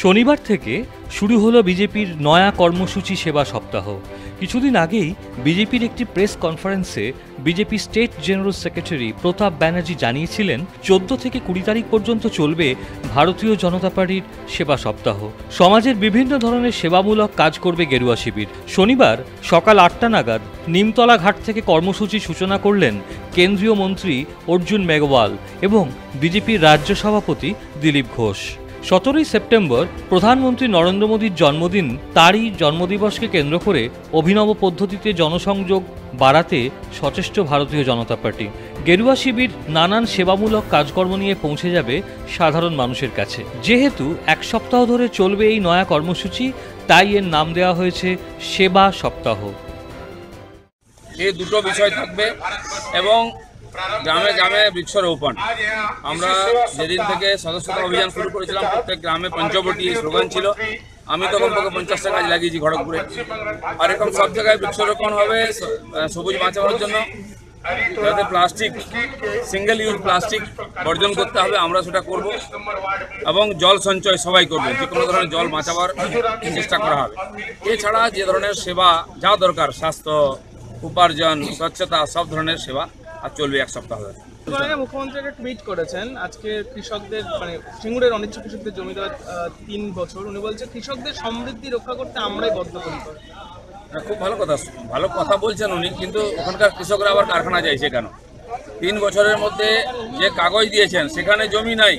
শনিবার থেকে শুরু হলো বিজেপির নয়া কর্মসূচি সেবা সপ্তাহ। কিছুদিন আগেই বিজেপির একটি প্রেস কনফারেন্সে BJP state general secretary Pratap Banerjee জানিয়েছিলেন, চোদ্দ থেকে কুড়ি তারিখ পর্যন্ত চলবে ভারতীয় জনতা পার্টির সেবা সপ্তাহ। সমাজের বিভিন্ন ধরনের সেবামূলক কাজ করবে গেরুয়া শিবির। শনিবার সকাল আটটা নাগাদ নিমতলা ঘাট থেকে কর্মসূচি সূচনা করলেন কেন্দ্রীয় মন্ত্রী অর্জুন মেঘওয়াল এবং বিজেপির রাজ্য সভাপতি দিলীপ ঘোষ। সতেরোই সেপ্টেম্বর প্রধানমন্ত্রী নরেন্দ্র মোদীর জন্মদিন তারই জন্মদিবসকে কেন্দ্র করে অভিনব পদ্ধতিতে জনসংযোগ বাড়াতে সচেষ্ট ভারতীয় জনতা পার্টি। গেরুয়া শিবির নানান সেবামূলক কাজকর্ম নিয়ে পৌঁছে যাবে সাধারণ মানুষের কাছে। যেহেতু এক সপ্তাহ ধরে চলবে এই নয়া কর্মসূচি, তাই এর নাম দেওয়া হয়েছে সেবা সপ্তাহ। এই দুটো বিষয় থাকবে এবং গ্রামে গ্রামে বৃক্ষরোপণ। আমরা যেদিন থেকে সদস্যতা অভিযান শুরু করেছিলাম প্রত্যেক গ্রামে পঞ্চবটি স্লোগান ছিল। আমি তখন তোকে পঞ্চাশটা গাছ লাগিয়েছি খড়গপুরে আর এরকম সব জায়গায় বৃক্ষরোপণ হবে সবুজ বাঁচানোর জন্য। যাতে প্লাস্টিক সিঙ্গেল ইউজ প্লাস্টিক বর্জন করতে হবে আমরা সেটা করব। এবং জল সঞ্চয় সবাই করবে যে কোনো ধরনের জল বাঁচাবার চেষ্টা করা হবে। এছাড়া যে ধরনের সেবা যা দরকার স্বাস্থ্য উপার্জন স্বচ্ছতা সব ধরনের সেবা আর চলবে এক সপ্তাহ ধরে। মুখ্যমন্ত্রী একটা টুইট করেছেন আজকে কৃষকদের মানে সিঙ্গুরের অনিচ্ছ কৃষকদের জমি দেওয়ার তিন বছর। উনি বলছে কৃষকদের সমৃদ্ধি রক্ষা করতে আমরাই বদ্ধপরিকর। খুব ভালো কথা ভালো কথা বলছেন উনি কিন্তু ওখানকার কৃষকরা আবার কারখানা চাইছে কেন তিন বছরের মধ্যে যে কাগজ দিয়েছেন সেখানে জমি নাই।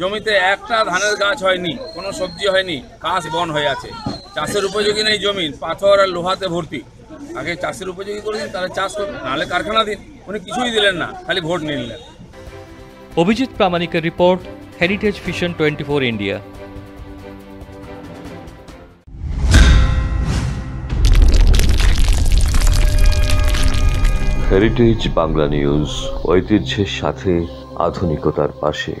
জমিতে একটা ধানের গাছ হয়নি কোনো সবজি হয়নি ঘাস বন হয়ে আছে। চাষের উপযোগী নেই জমি পাথর আর লোহাতে ভর্তি। আগে চাষের উপযোগী করে দিন তাহলে চাষ করুন নাহলে কারখানা দিন উনি কিছুই দিলেন না খালি ভোট নিলেন। Abhijit প্রামাণিকের report heritage vision twenty four India heritage Bangla news ঐতিহ্যের সাথে আধুনিকতার পাশে।